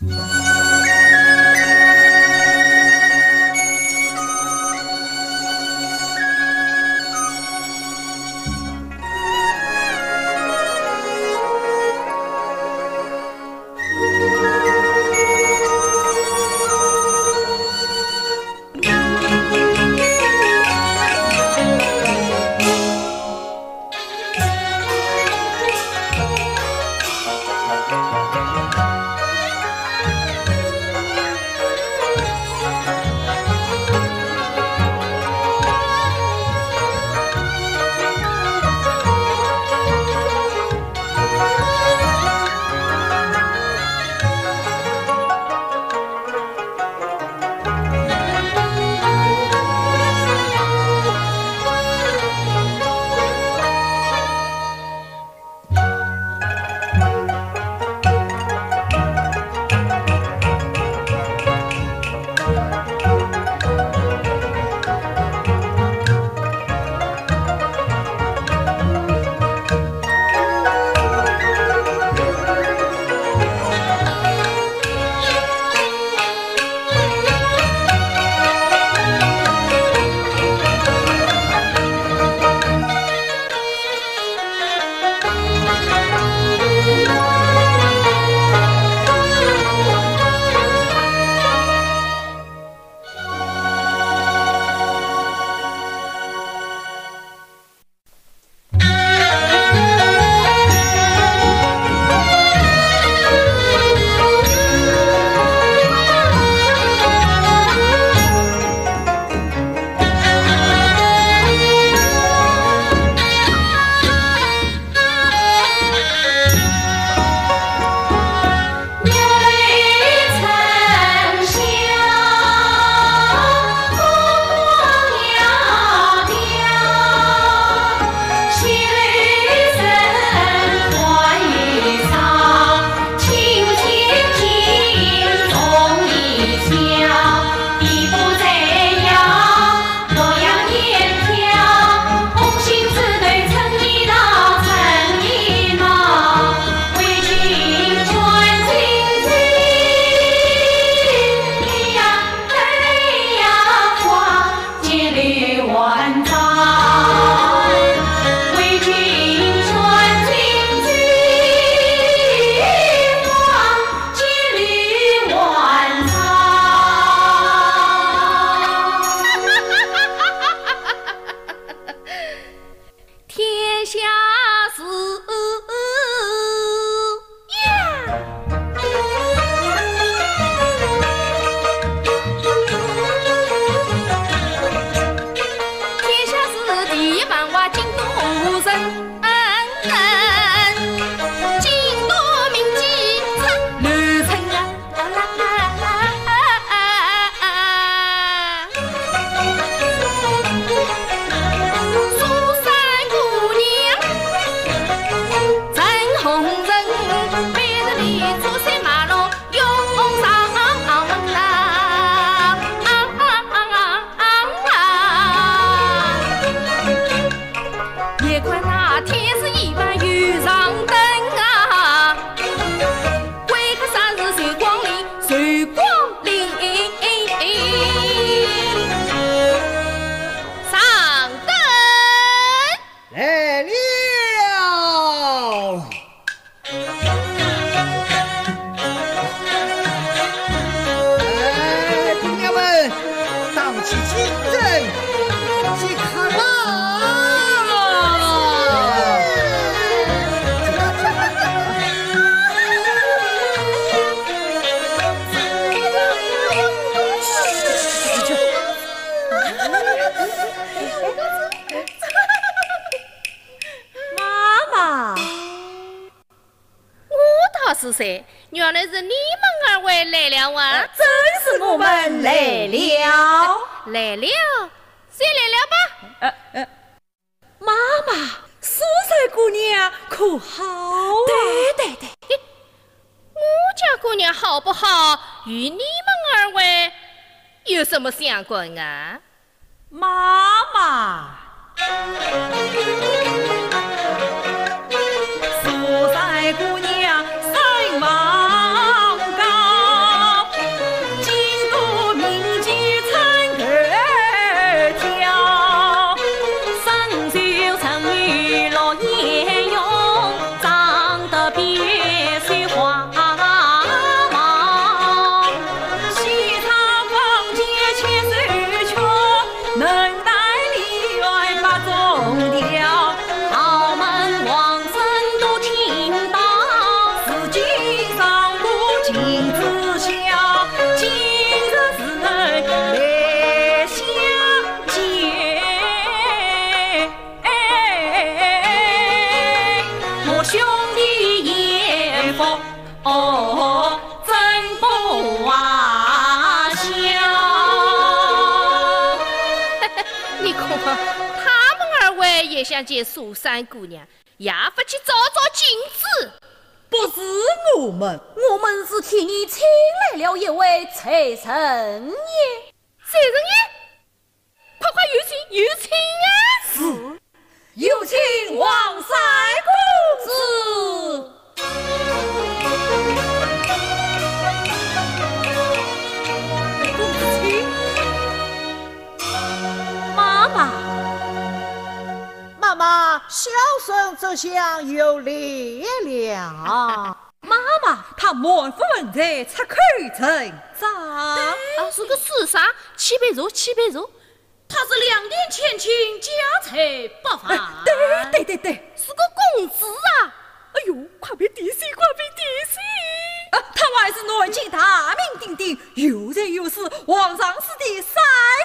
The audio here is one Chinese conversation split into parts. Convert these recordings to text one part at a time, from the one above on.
是们二位来了啊！真是我们来了，来了，先来了吧。呃呃，妈妈，苏三姑娘可好？对对对，我家姑娘好不好，与你们二位有什么相关啊？妈妈。想见苏三姑娘，也不去照照镜子。不是我们，我们是替你请来了一位财神爷。财神爷，快快有请，有请啊！是，有请王三公子。妈妈，小孙这厢有礼了。妈妈，他满腹文才，出口成章。啊，是个是啥？七杯茶，七杯茶。他是两点前请，家财不凡。对对对对，是个公子啊！哎呦，快别点心，快别点心！啊，他还是南京大名鼎鼎、有才有势、皇上司的三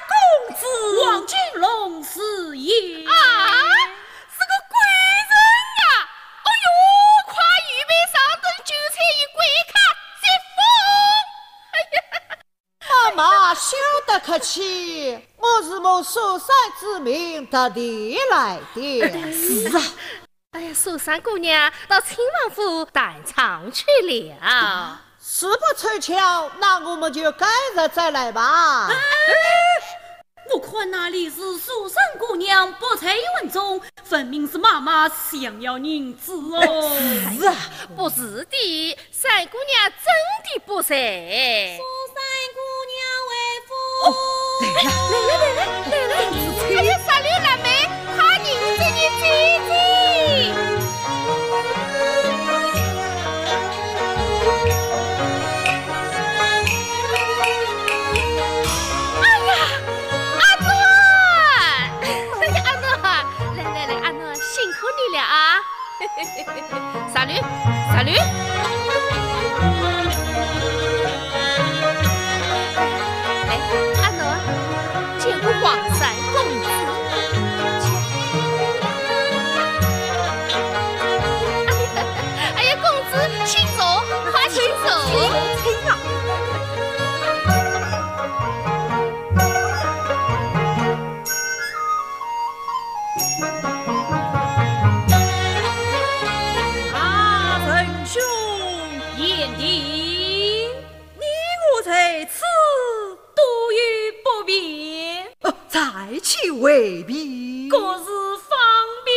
公子王金龙是也啊，休得客气，我是我蜀山之名特地来的。是啊，哎呀，蜀山姑娘到亲王府弹唱去了。事不凑巧，那我们就改日再来吧。我看那里是蜀山姑娘不在文中，分明是妈妈想要银子哦。是啊，不是的，三姑娘真的不在。蜀山姑娘为夫。来来来来来了来了！哎呀，十六腊傻驴，傻驴。来，阿诺，见过黄三公子。哎呀，公子，请坐，快请坐。请啊！去未必。各自方便。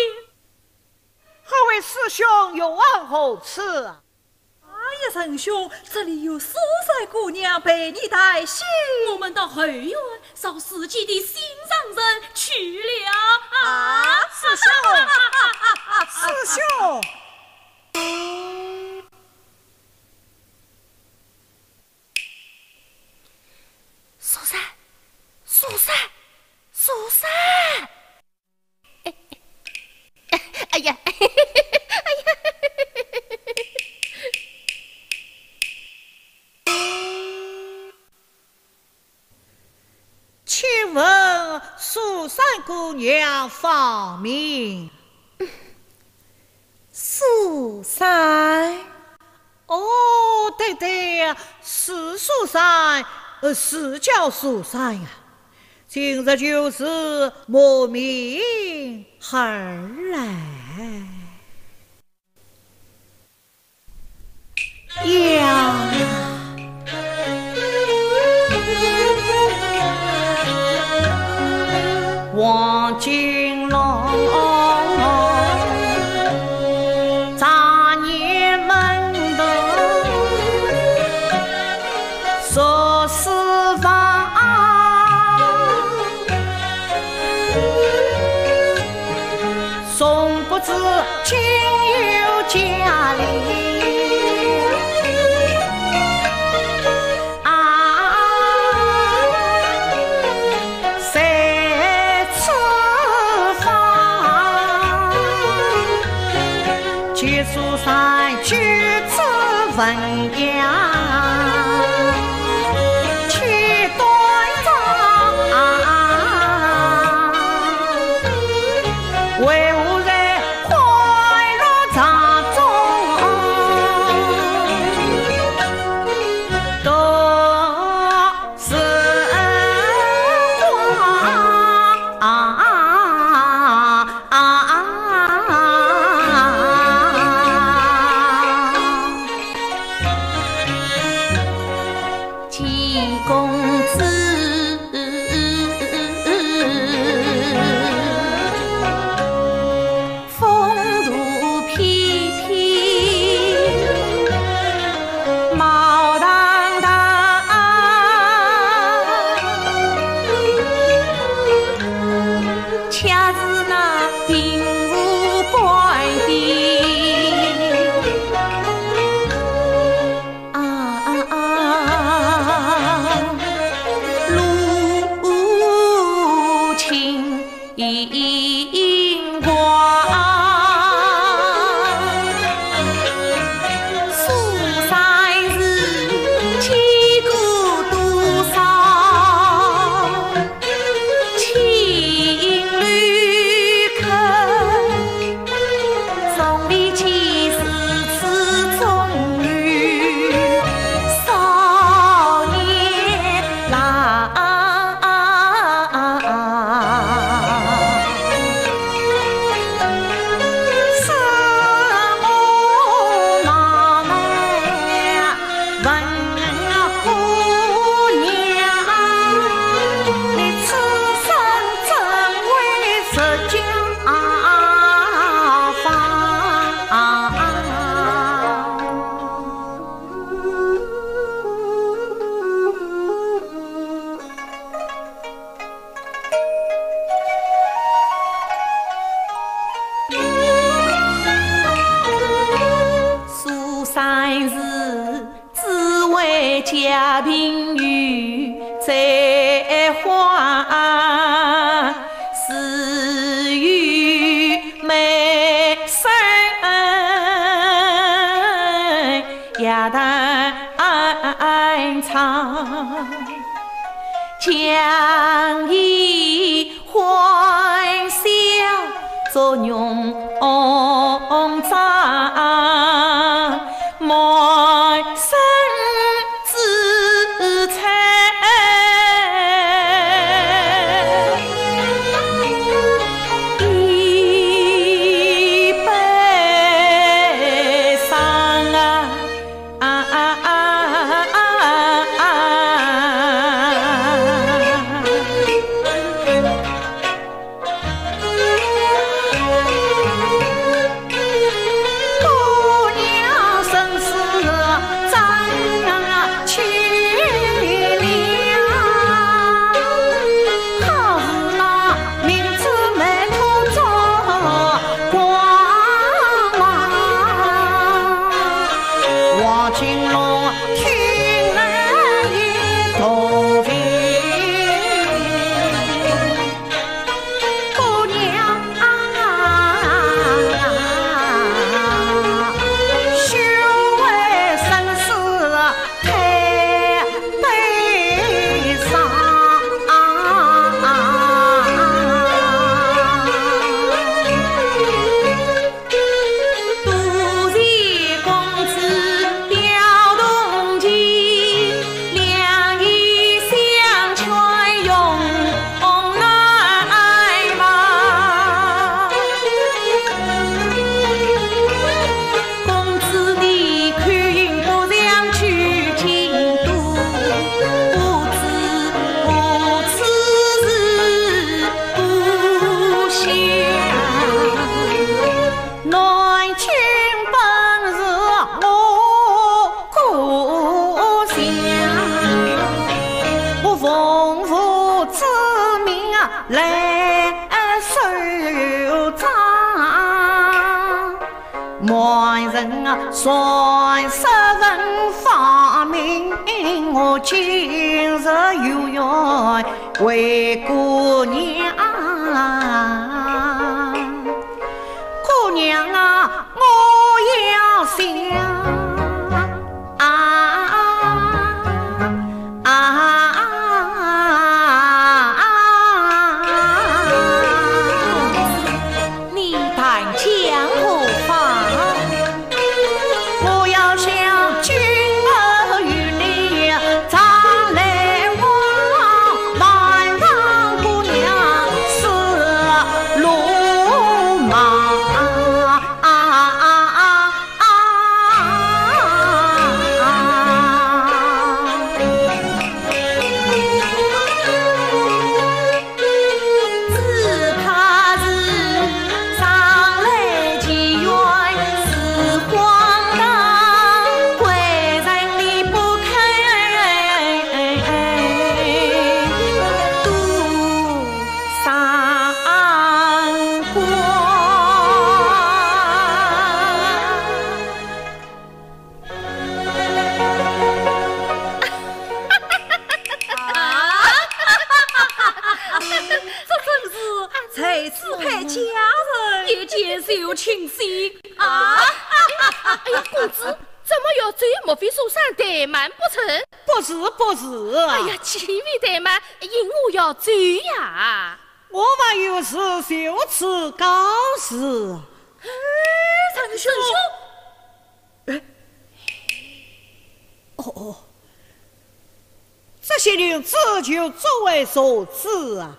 何位师兄有往何处？哎呀，仁兄，这里有苏三姑娘陪你带信。我们到后院找自己的心上人去了啊，师兄，师兄。苏三，苏三，娘芳名？苏三，哦，对对，是蜀山，呃，是叫蜀山呀。今日就是莫名而来呀。You. 就作为所致啊！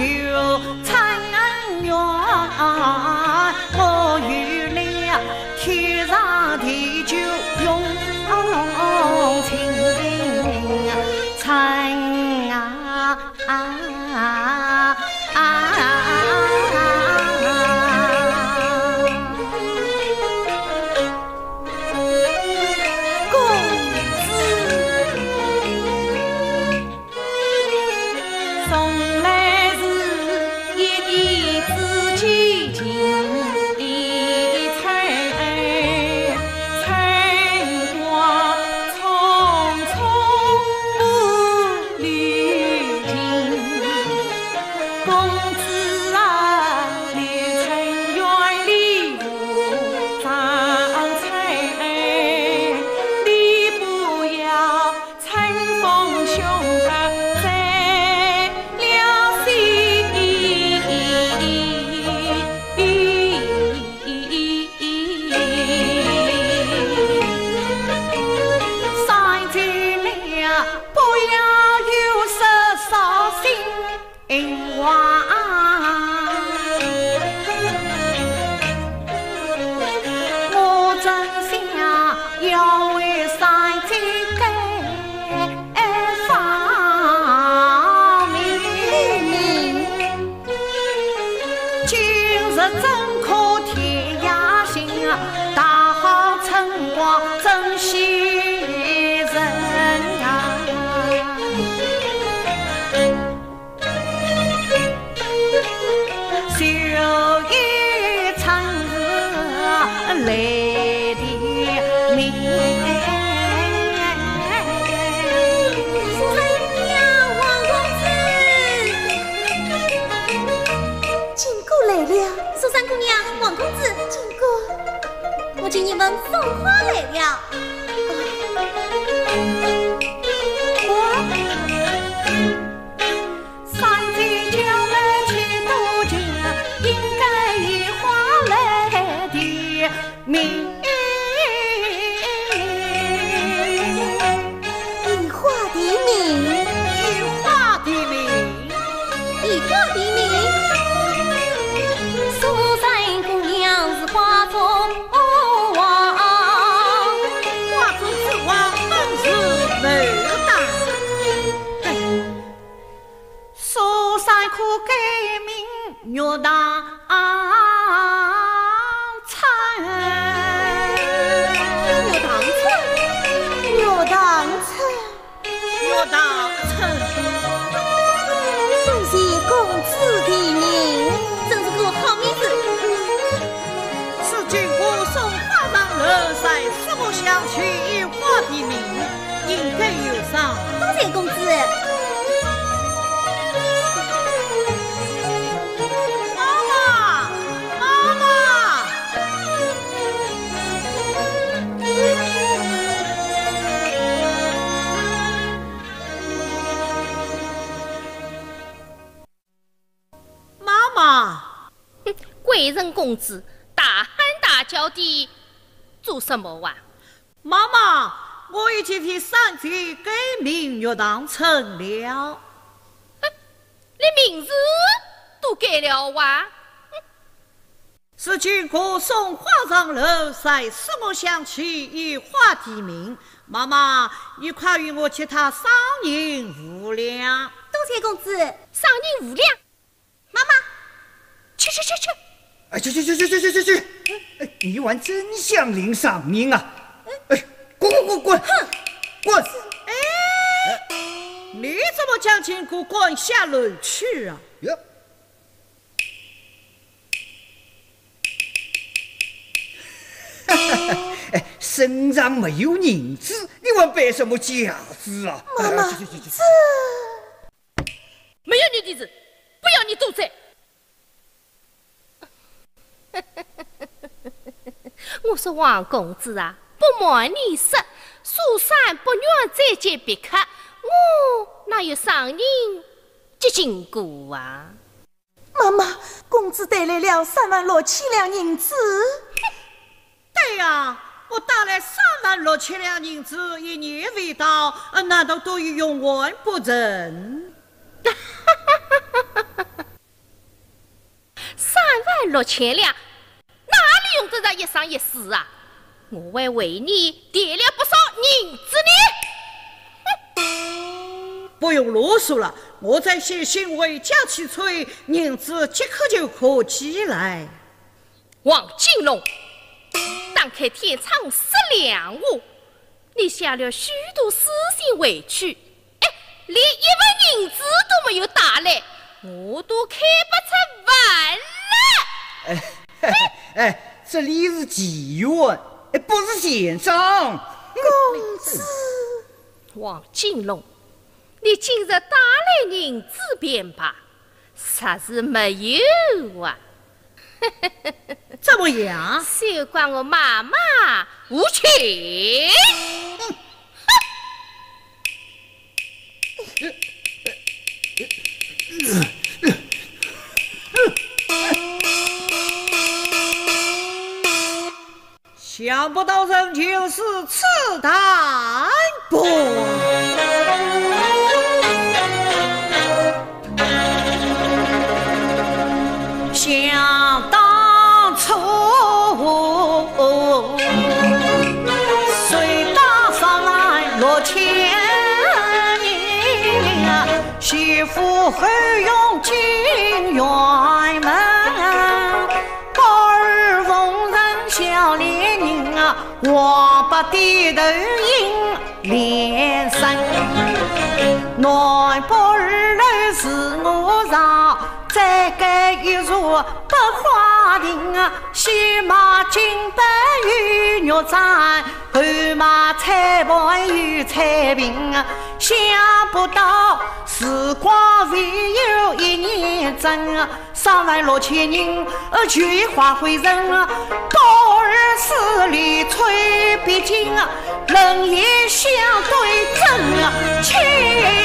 柳残月皇上楼才使我想起一花的名。妈妈，你快与我去他赏银无量。多多钱工资？赏银五两。妈妈，去去去去！哎，去去去去去去去去！哎，你还真想领赏银啊？哎，滚滚滚滚！哼，滚！哎，你怎么将金箍滚下楼去啊？哟！哎，身上没有银子，你还摆什么架子啊？妈妈，去去去去！没有你弟子，不要你多嘴。我说王公子啊，不瞒你说，蜀山不愿再见别客，我哪有上人接近过啊？妈妈，公子带来了三万六千两银子。我带来三万六千两银子，一年未到，难道都要用完不成？三万六千两，哪里用得着一生一世啊？我还为你垫了不少银子呢。不用啰嗦了，我再写信为家去催，银子即刻就可寄来。王金龙，当开天窗失良我，你写了许多私信回去，哎，连一文银子都没有打来，我都开不出完了。哎，哎，这里是妓院，哎，不是县长。公子，王金龙，你今日打来银子便罢，实是没有啊。怎么样？休怪我妈妈无情。想不到人情是此等不。后拥进园门，高儿逢人笑脸迎啊，王八低头应连声。南北二楼是我上，再盖一座百花亭啊。先卖金杯玉玉簪，后卖彩袍有彩屏啊。想不到。时光未有一年整，三万六千人，呃，全化灰尘啊！高二师里吹鼻经啊，冷眼相对怎啊，亲人。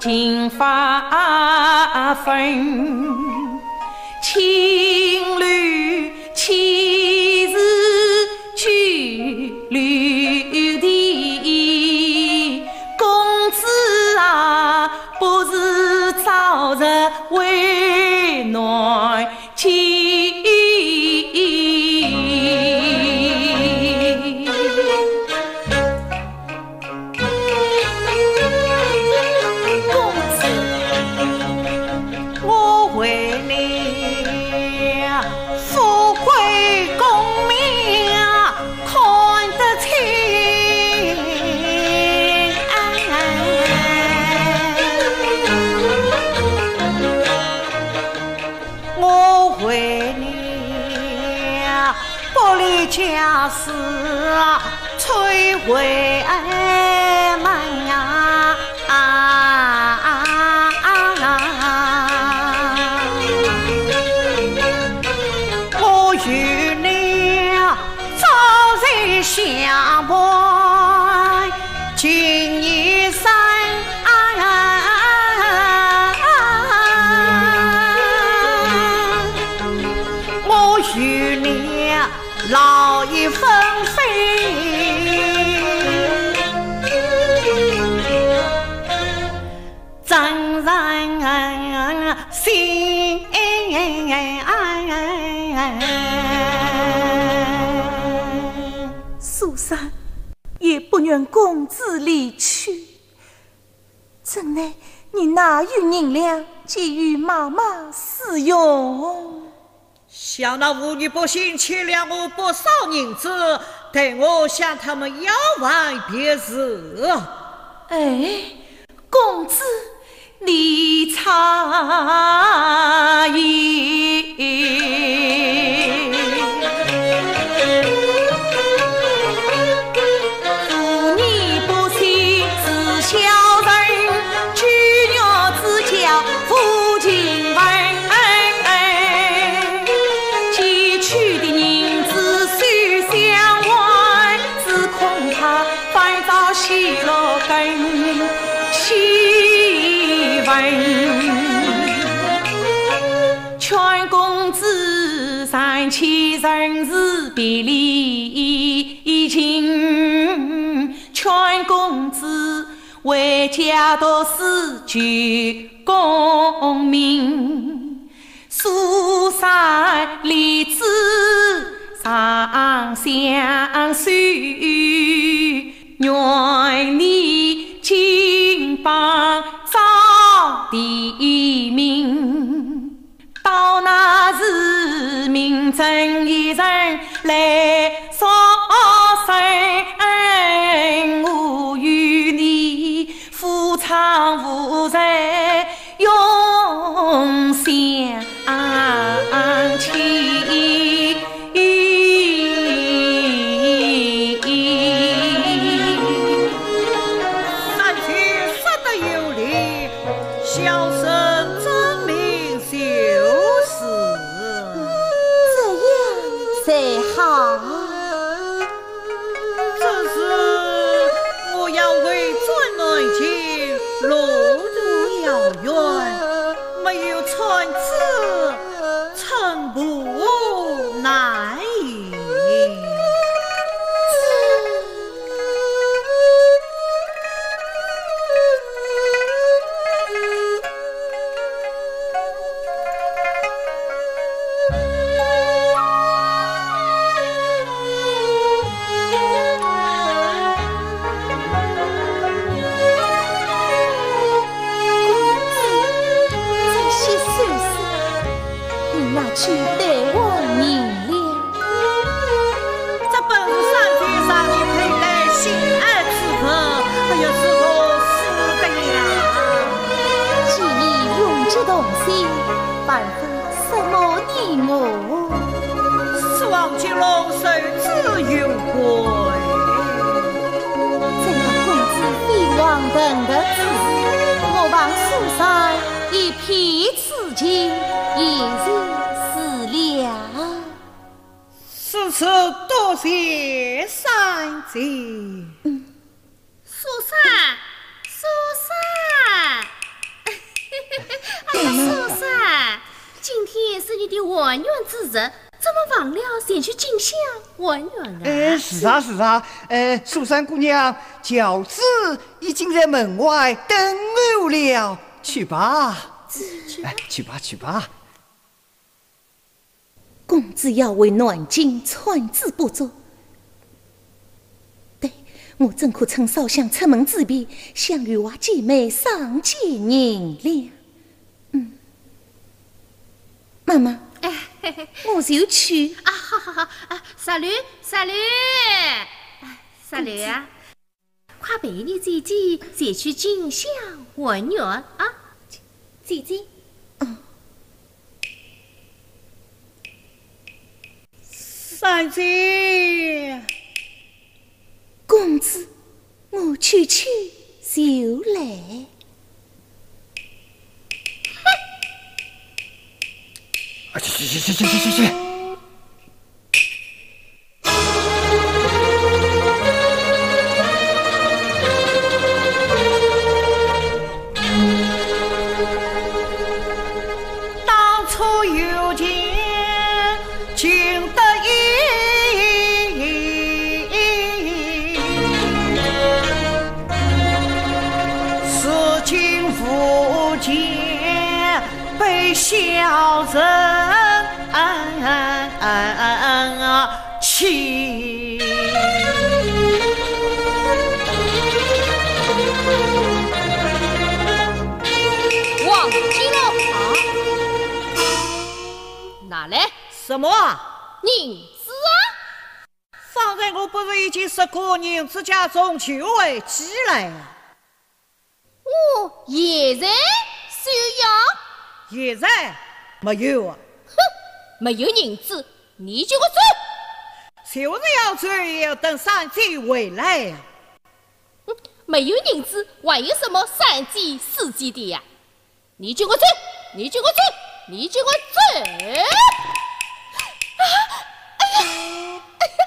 金发分。青缕岂是去绿啊，是啊，摧毁。你哪有银两给予妈妈使用？想那妇女百姓欠了我不少银子，待我向他们要还便是。哎，公子，你差矣。人事别离情，劝公子回家读书求功名。苏三离子长相守，愿你金榜时，名正言顺来怎么忘了前去进香还愿哎，啊？是啊是啊，呃，苏三姑娘，轿子已经在门外等候了，去吧，哎，去吧去吧。公子要为南京传旨不足，对我正可趁少香出门之便，向玉娃姐妹上借银两。嗯，妈妈，哎，我就去。啊，好好好，啊，傻驴，傻驴，哎傻驴啊，快陪你姐姐前去进香还愿啊！姐姐，三姐，公子，我去去就来。去去去去去去去！什么啊？银子啊？方才我不是已经说过，银子家中就会寄来啊？我，现在需要？现在没有啊？哼，没有银子，你就给我走！就是要走，也要等三姐回来呀、哼，没有银子，还有什么三季四季的呀？你就给我走！你就给我走！你就给我走！哎呀！哎呀！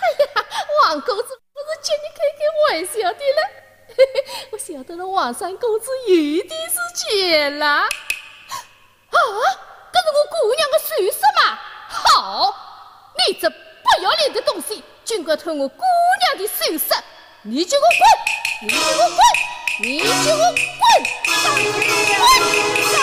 哎呀！王公子不是借你开开玩笑的了，嘿嘿，我晓得了，王三公子一定是钱了。啊！这是我姑娘的首饰嘛？好，你这不要脸的东西，竟敢偷我姑娘的首饰！你就给我滚！你就给我滚！你就给我滚！我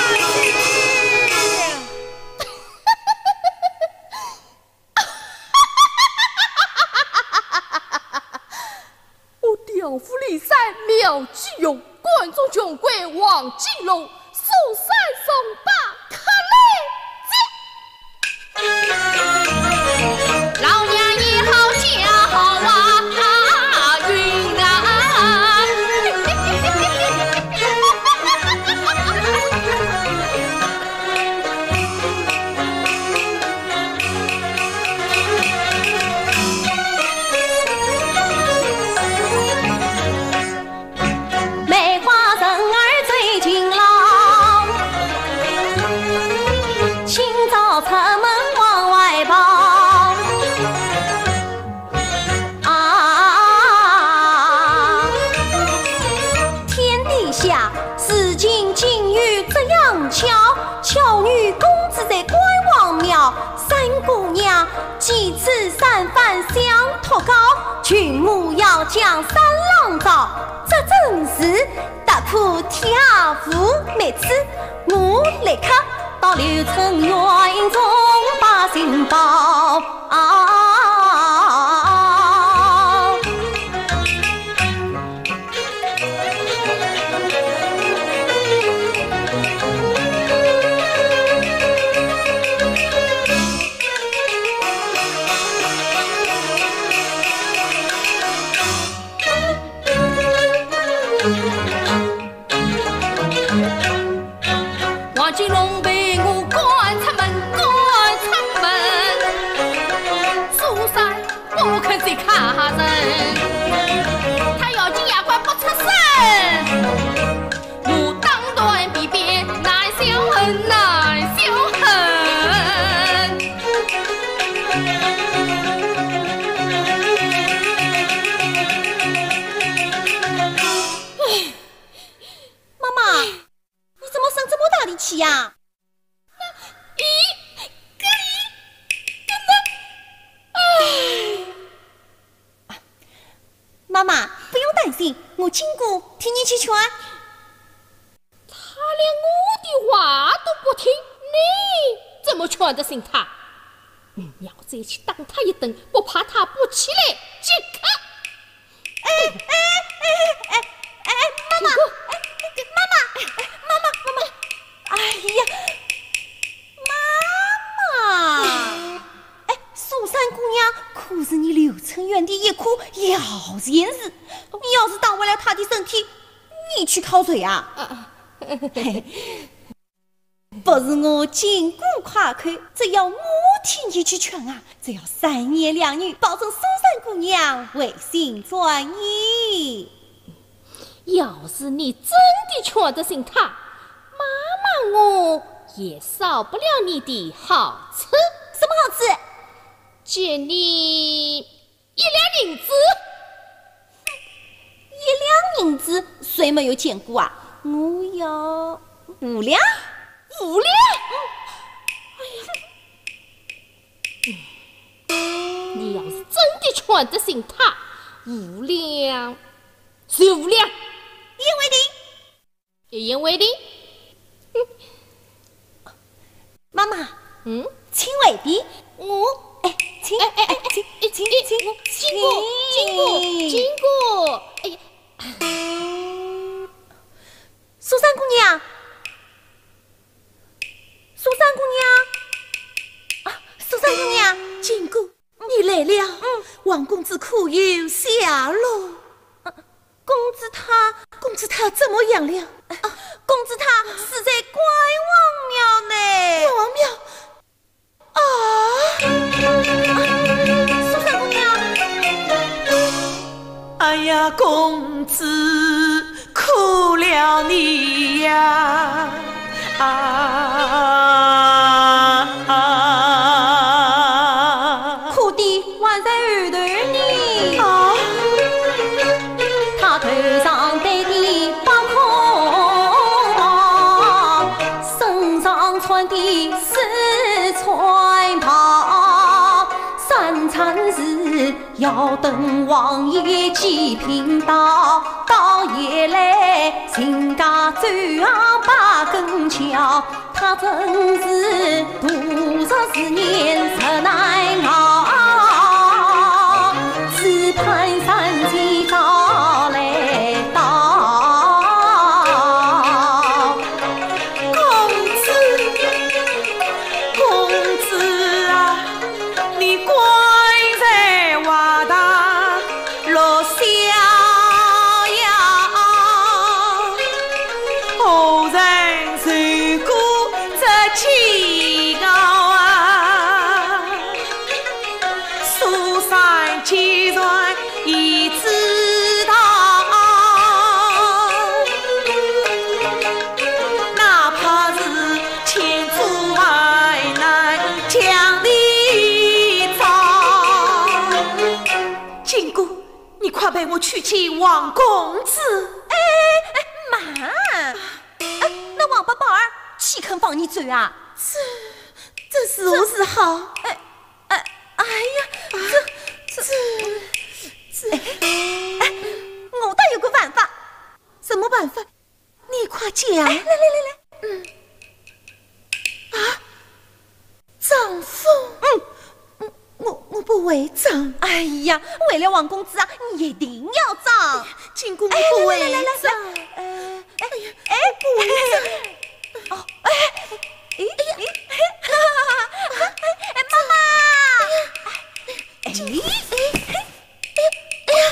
穷鬼王金龙，苏山将三郎找，这真是踏破天父妹子，恨。妈他一顿，不怕他不起来即刻。哎哎哎哎哎，妈妈，哎，妈妈，妈妈，妈妈，哎呀，妈妈，哎，苏三姑娘可是你柳城院的一颗要钱子，你要是耽误了他的身体，你去考谁啊？是我金谷夸口，只要我替你去劝啊！只要三言两语，保证苏三姑娘回心转意。要是你真的劝得醒他，妈妈我也少不了你的好处。什么好处？借你一两银子。一两银子，谁没有见过啊？我要五两。你要是真的劝得醒他，无量是五两，一言为定，一言为定。妈妈，嗯，请为弟，我哎，请哎哎哎，请请请过，哎呀，苏三姑娘。苏三姑娘，啊，苏三姑娘，金姑，你来了。嗯，王公子可有下落？公子他，公子他怎么样了？啊，公子他死在关王庙呢。关王庙？啊，苏三姑娘。哎呀，公子苦了你呀！啊！苦的还在后头呢。啊！他头上戴的宝孔，身上穿的四川袍，三餐是要等王爷几品到，到夜来人家走好八根桥，他真是大十四年，十耐熬。王公子。哎哎哎，慢！哎，那王八宝儿岂肯放你走啊？这这是何是好？哎哎哎呀，这这这，哎，我倒有个办法。什么办法？你快讲！来来来来，嗯，啊，丈夫，嗯，我我不违章。哎呀，为了王公子啊，你一定要长。金姑，我不违章。呃，哎呀，哎，不违章。哦，哎，哎呀，哈哈哈哈！哎，妈妈，哎，哎，哎呀，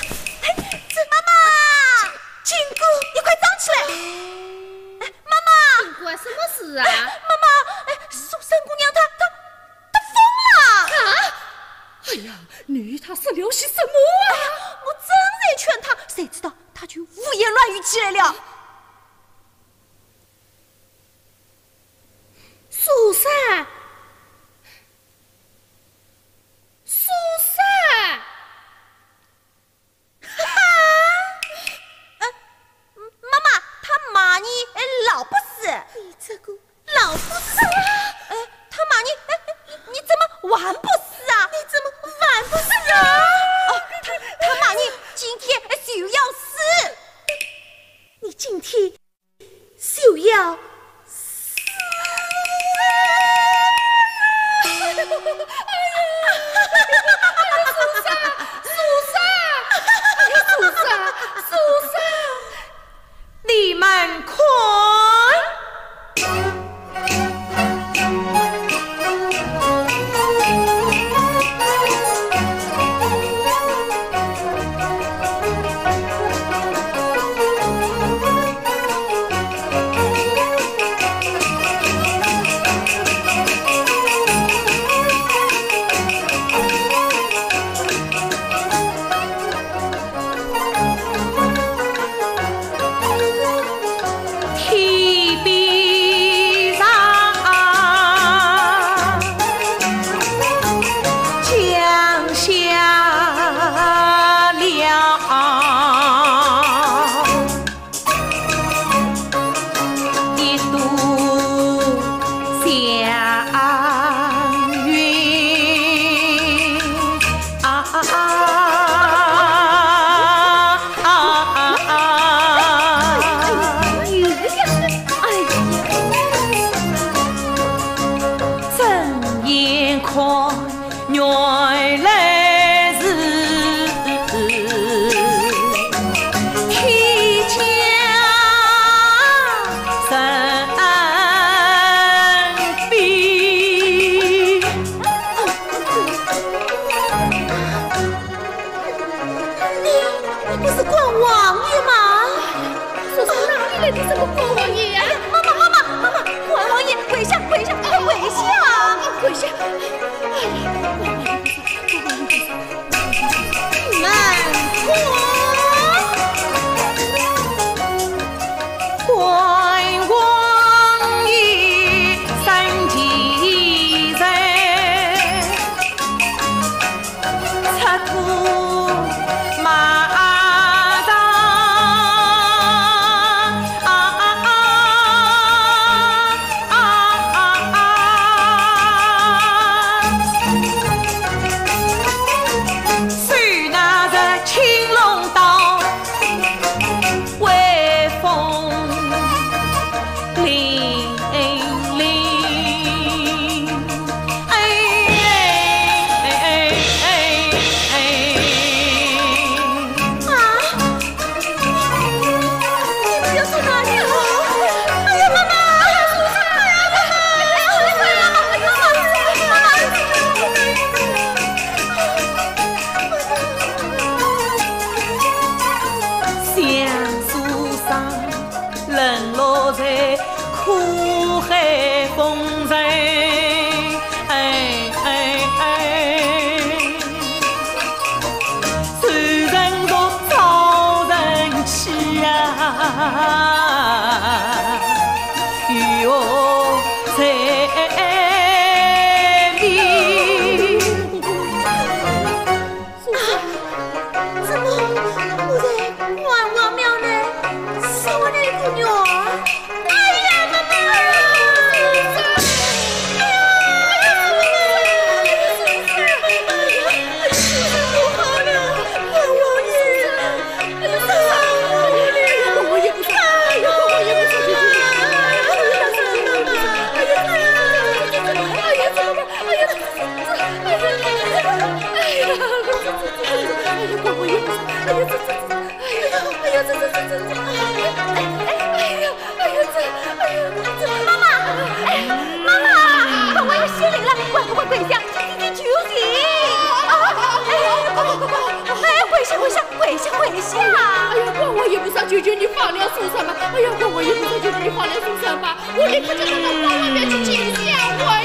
我就是个官家，就锦江花。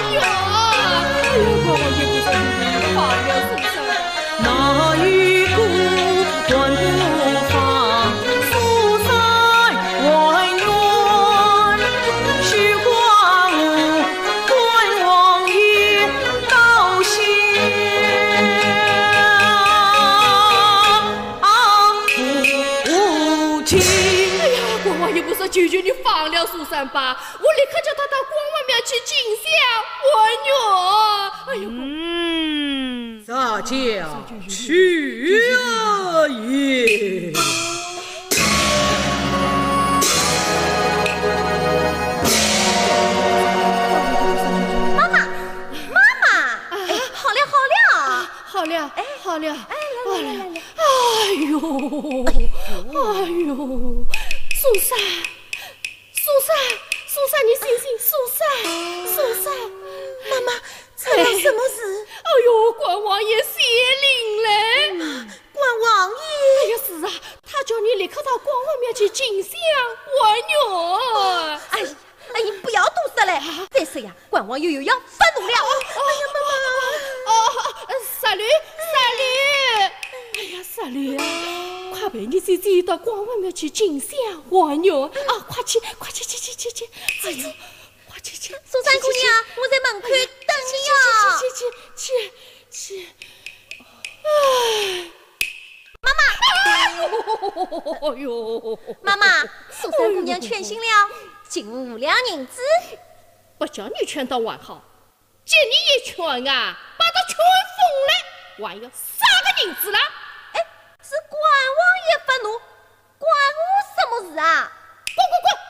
不，放苏三。哪有官不放苏？王爷闹笑无情。哎呀，国王又不说几句，你放了苏三吧。去尽孝，我女。哎，嗯，撒娇。拳头还好，见你一拳啊，把他拳疯了，还有三个银子啦。哎，是关王爷发怒，关我什么事啊？滚滚滚！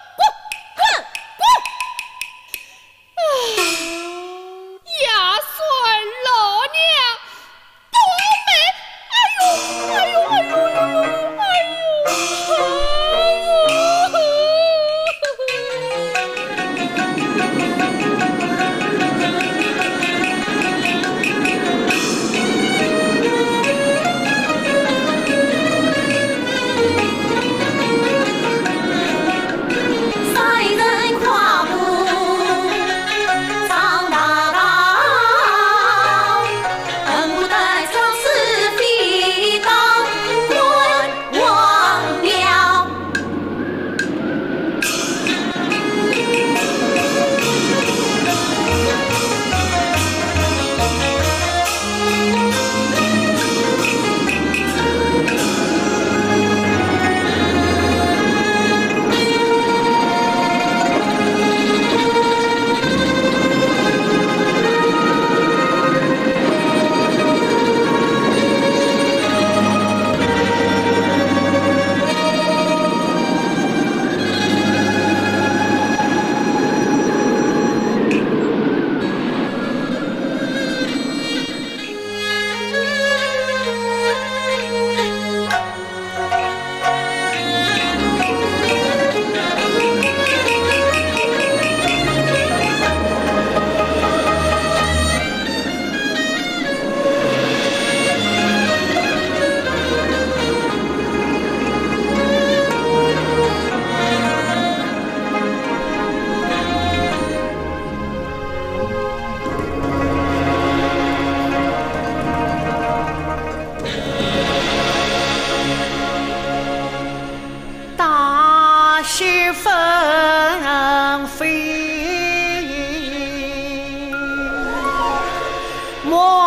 more.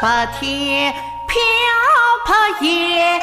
白天漂泊夜。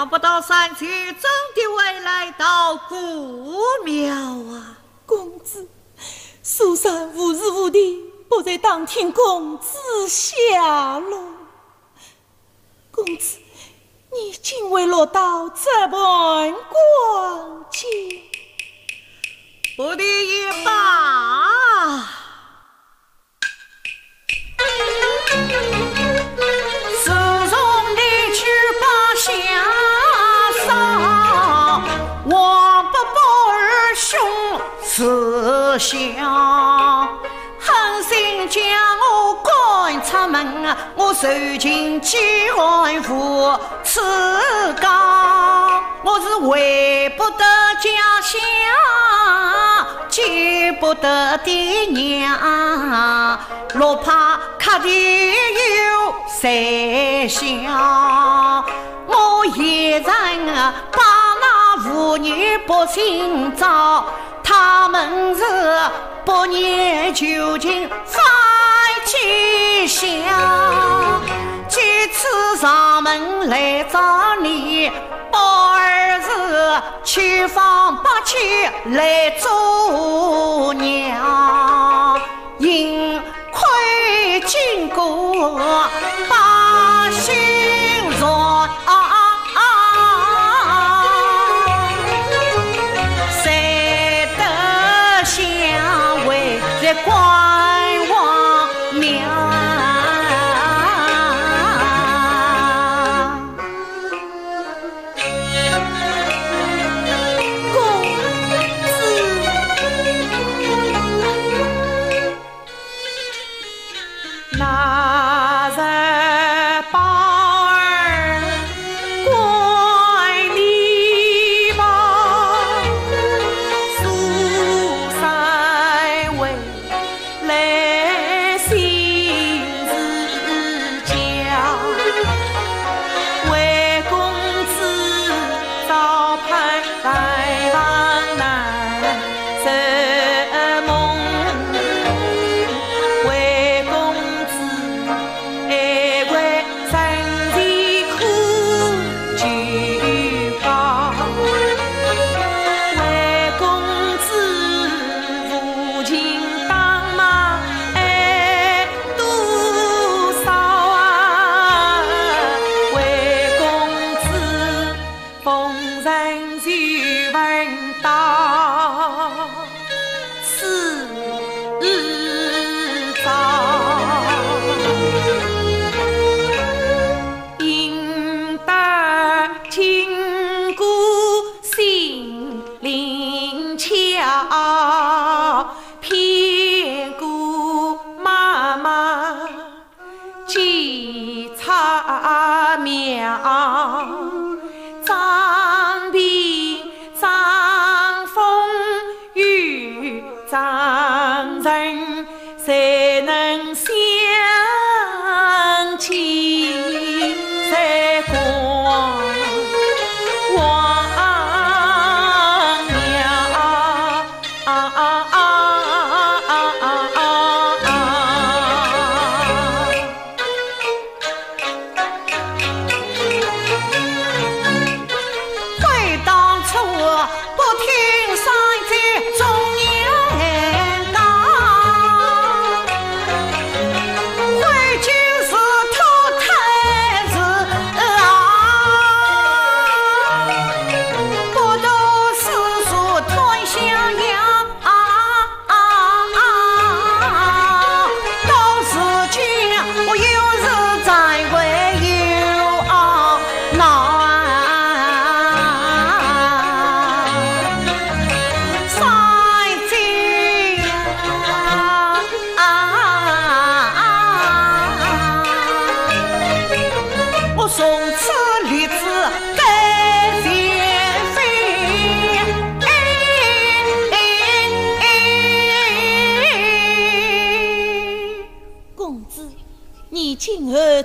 想不到三清真的会来到古庙啊！公子，苏三无日无地，不在当听公子下落。公子，你竟未落到这般光景，不得一罢。慈祥，狠心将我赶出门，我受尽饥寒苦赤刚，我是回不得家乡，见不得爹娘，若怕客店有谁想，我一人把妇女不寻找，他们是百年囚禁放吉祥。几次上门来找你，宝儿是千方百计来做娘，因亏经过把心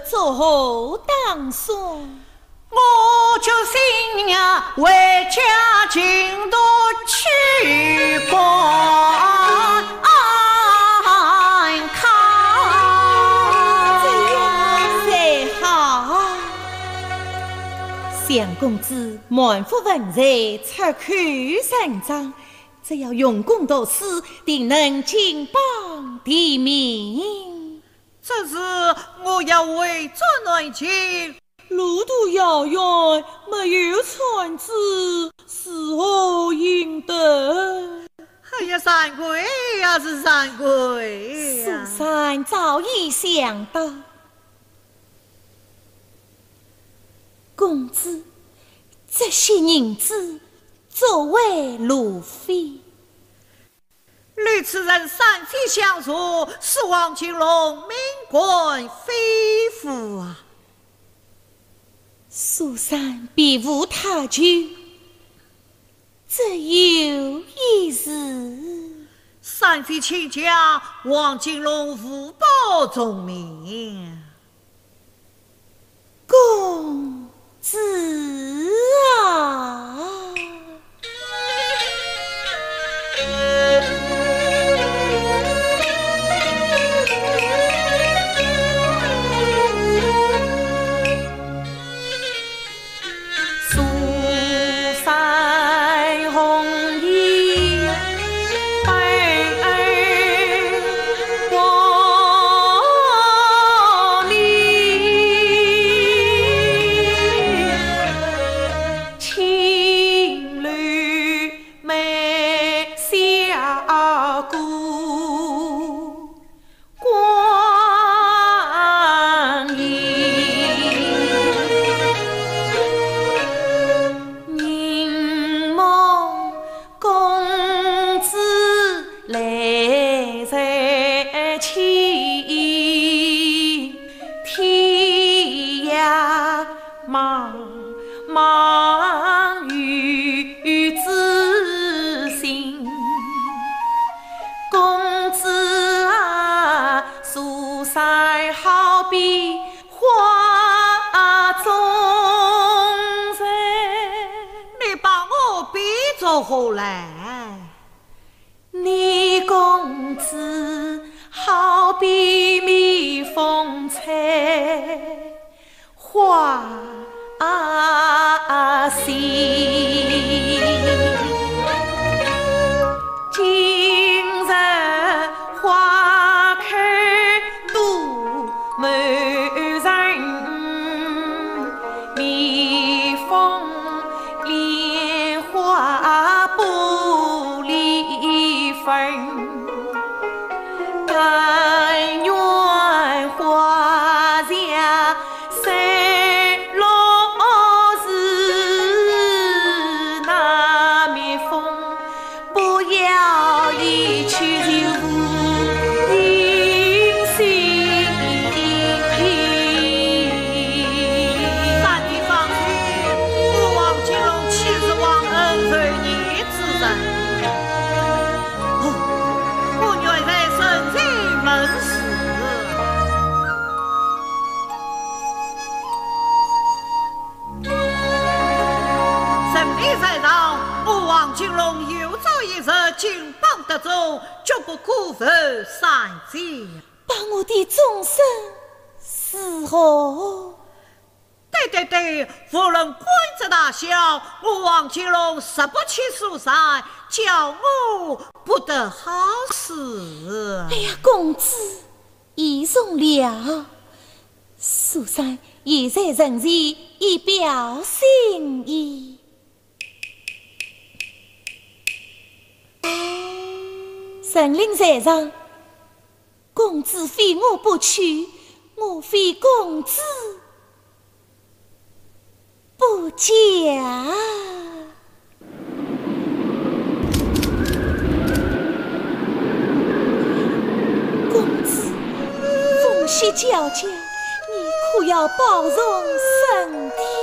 做何打算？我就新娘回家京都去观这看。样才好。相公子满腹文才，出口成章，只要用功读书，定能金榜题名。这是我要为转来情，路途遥远，没有船只，是何应得？哎呀，三贵呀，是三贵呀！苏三早已想到，公子这些银子作为路费。与此人三妻相助，是王金龙名官非夫啊！苏三别无他求，只有一事。三妃亲家王金龙无报重名，公子啊！神灵在上，公子非我不娶，我非公子不嫁。公子，风息交加，你可要保重身体。